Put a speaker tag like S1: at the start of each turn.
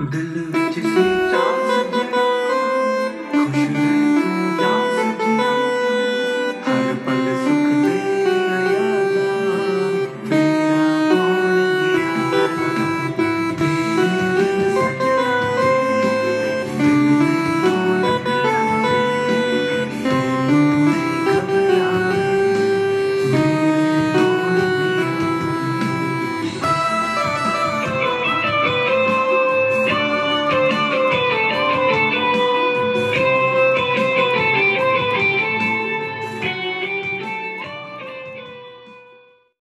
S1: ਦਿਲ ਵਿੱਚ ਸੀ ਚਾਂਸ ਜਿਨਾ ਖੁਸ਼